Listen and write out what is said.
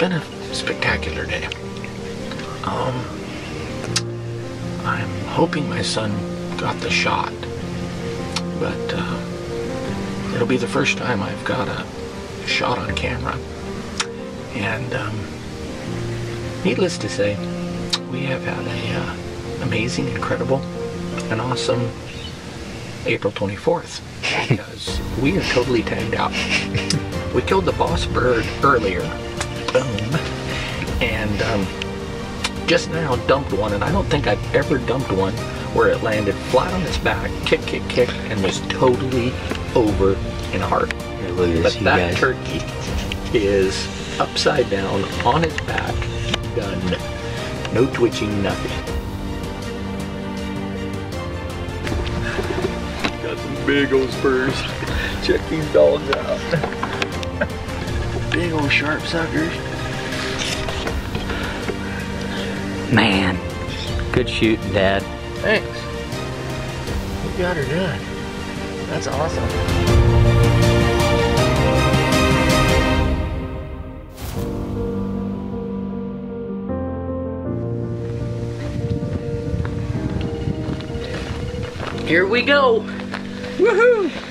been a spectacular day. Um, I'm hoping my son got the shot, but uh, it'll be the first time I've got a shot on camera. And um, needless to say, we have had an uh, amazing, incredible, and awesome April 24th because we are totally tagged out. We killed the boss bird earlier boom, and um, just now dumped one, and I don't think I've ever dumped one where it landed flat on its back, kick, kick, kick, and was totally over in heart. Here, look at this, But you that guys. turkey is upside down on its back, done. No twitching, nothing. Got some big old spurs. Check these dogs out. Big old sharp suckers. Man, good shooting, Dad. Thanks. You got her done. That's awesome. Here we go. Woohoo!